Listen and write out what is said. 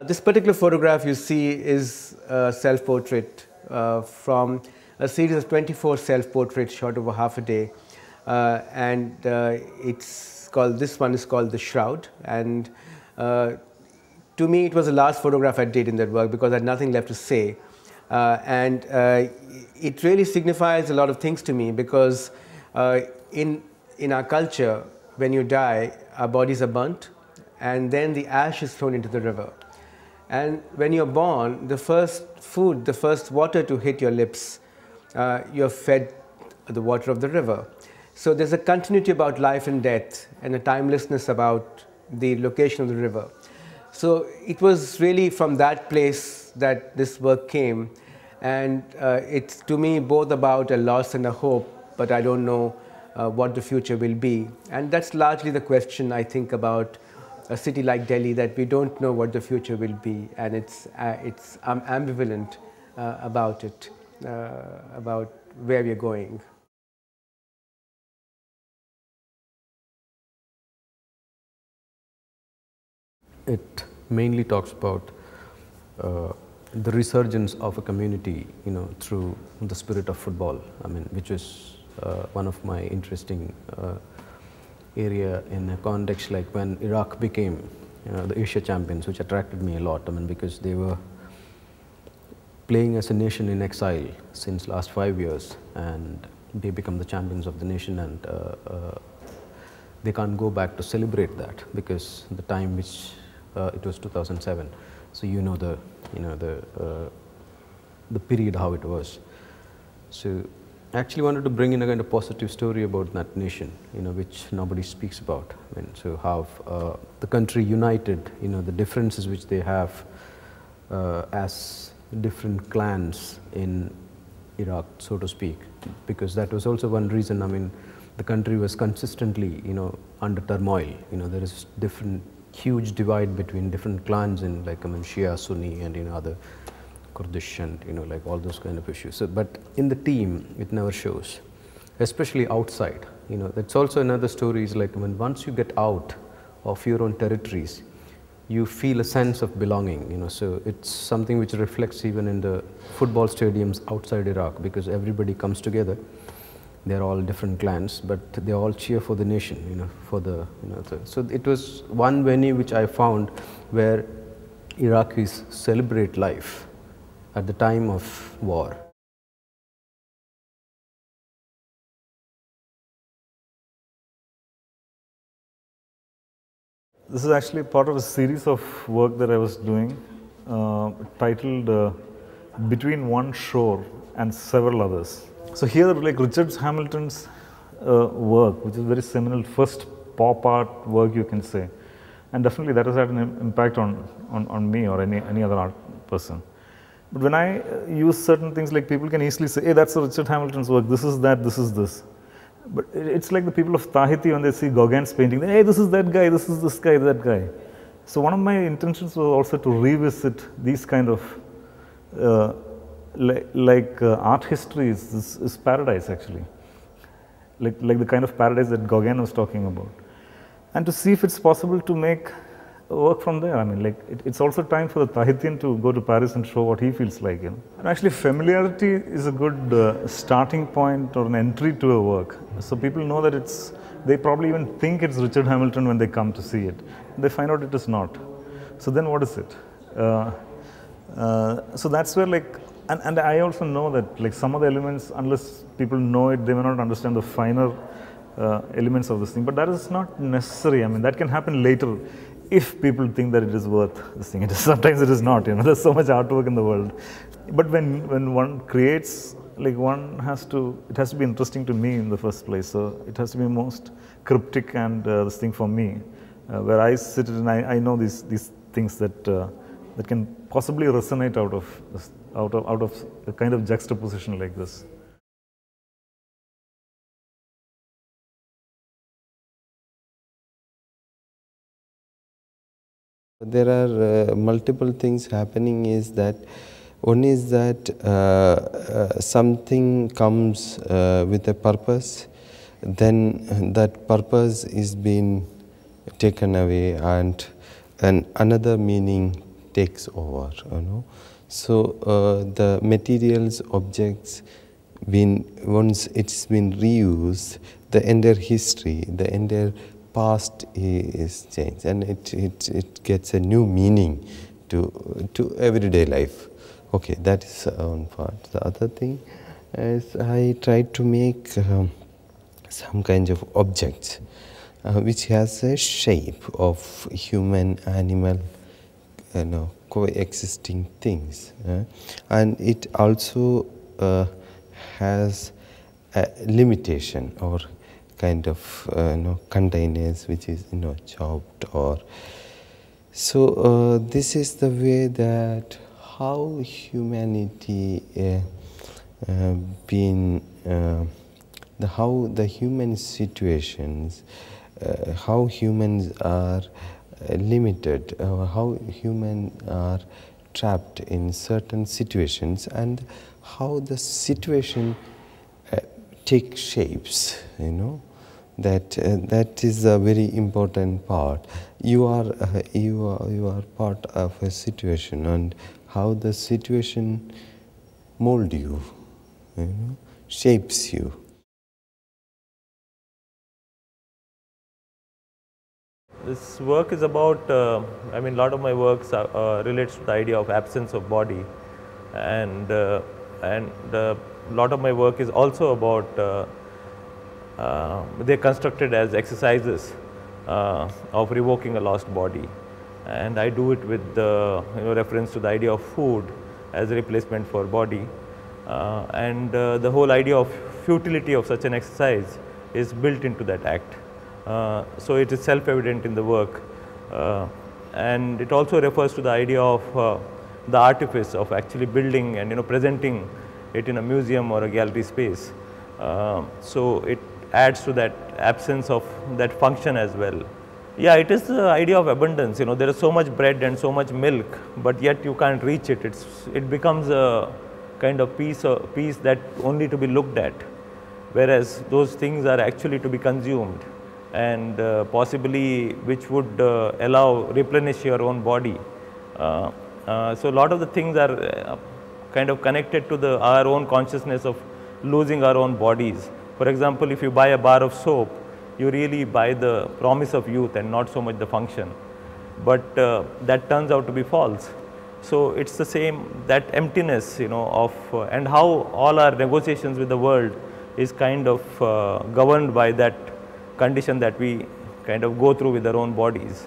This particular photograph you see is a self-portrait uh, from a series of 24 self-portraits shot over half a day. Uh, and uh, it's called, this one is called The Shroud. And uh, to me, it was the last photograph I did in that work because I had nothing left to say. Uh, and uh, it really signifies a lot of things to me because in, in our culture, when you die, our bodies are burnt and then the ash is thrown into the river. And when you're born, the first food, the first water to hit your lips, uh, you're fed the water of the river. So there's a continuity about life and death and a timelessness about the location of the river. So it was really from that place that this work came. And uh, it's to me both about a loss and a hope, but I don't know uh, what the future will be. And that's largely the question I think about a city like Delhi that we don't know what the future will be, and it's uh, it's um, ambivalent uh, about it, uh, about where we're going. It mainly talks about uh, the resurgence of a community, you know, through the spirit of football. I mean, which is uh, one of my interesting uh, area in a context like when Iraq became you know, the Asia champions, which attracted me a lot. I mean, because they were playing as a nation in exile since last five years, and they become the champions of the nation, and uh, uh, they can't go back to celebrate that because the time which uh, it was 2007. So you know the you know the uh, the period how it was. So I actually wanted to bring in a kind of positive story about that nation, you know, which nobody speaks about. I mean, so how uh, the country united, you know, the differences which they have uh, as different clans in Iraq, so to speak, because that was also one reason. I mean, the country was consistently, you know, under turmoil. You know, there is different, huge divide between different clans in, like, I mean, Shia, Sunni, and know, other Kurdish and you know like all those kind of issues. So, but in the team, it never shows, especially outside. You know, that's also another story. Is like when once you get out of your own territories, you feel a sense of belonging. You know, so it's something which reflects even in the football stadiums outside Iraq because everybody comes together. They're all different clans, but they all cheer for the nation. You know, for the you know. The, so it was one venue which I found where Iraqis celebrate life at the time of war. This is actually part of a series of work that I was doing uh, titled uh, Between One Shore and Several Others. So here like Richard Hamilton's uh, work which is very seminal first pop art work you can say and definitely that has had an impact on, on, on me or any, any other art person. But when I uh, use certain things like people can easily say, hey, that's Richard Hamilton's work, this is that, this is this. But it's like the people of Tahiti when they see Gauguin's painting, hey, this is that guy, this is this guy, that guy. So one of my intentions was also to revisit these kind of, uh, like, like uh, art history is, is, is, paradise actually. Like, like the kind of paradise that Gauguin was talking about. And to see if it's possible to make work from there. I mean, like it, it's also time for the Tahitian to go to Paris and show what he feels like. You know? And actually, familiarity is a good uh, starting point or an entry to a work. So people know that it's. They probably even think it's Richard Hamilton when they come to see it. They find out it is not. So then, what is it? Uh, uh, so that's where like. And, and I also know that like some of the elements, unless people know it, they may not understand the finer uh, elements of this thing. But that is not necessary. I mean, that can happen later if people think that it is worth this thing. It is, sometimes it is not, you know, there's so much artwork in the world. But when, when one creates, like one has to, it has to be interesting to me in the first place. So it has to be most cryptic and uh, this thing for me, uh, where I sit and I, I know these, these things that, uh, that can possibly resonate out of, out of, out of a kind of juxtaposition like this. There are uh, multiple things happening is that One is that uh, uh, something comes uh, with a purpose, then that purpose is being taken away and, and another meaning takes over, you know. So uh, the materials, objects, been once it's been reused, the entire history, the entire past is changed, and it it, it gets a new meaning to to everyday life. Okay, that is one part. The other thing is I tried to make um, some kind of objects uh, which has a shape of human, animal, you know, coexisting things, uh, and it also uh, has a limitation or kind of uh, you know containers which is you know chopped or so uh, this is the way that how humanity uh, uh been the how the human situations how humans are limited how humans are trapped in certain situations and how the situation uh, take shapes, you know. That uh, that is a very important part. You are uh, you are you are part of a situation, and how the situation mold you, you know, shapes you. This work is about, uh, I mean, a lot of my works are, uh, relates to the idea of absence of body. And uh, and a lot of my work is also about uh, uh, they're constructed as exercises uh, of revoking a lost body. And I do it with the you know, reference to the idea of food as a replacement for body. Uh, and uh, the whole idea of futility of such an exercise is built into that act. Uh, so it is self-evident in the work and it also refers to the idea of the artifice of actually building and you know presenting it in a museum or a gallery space. Uh, so it adds to that absence of that function as well. Yeah, it is the idea of abundance. You know, there is so much bread and so much milk, but yet you can't reach it. It's it becomes a kind of piece piece that only to be looked at, whereas those things are actually to be consumed and uh, possibly which would uh, allow replenish your own body. Uh, uh, so a lot of the things are uh, kind of connected to the our own consciousness of losing our own bodies. For example, if you buy a bar of soap, you really buy the promise of youth and not so much the function. But that turns out to be false. So it's the same that emptiness, you know, of and how all our negotiations with the world is kind of governed by that condition that we kind of go through with our own bodies.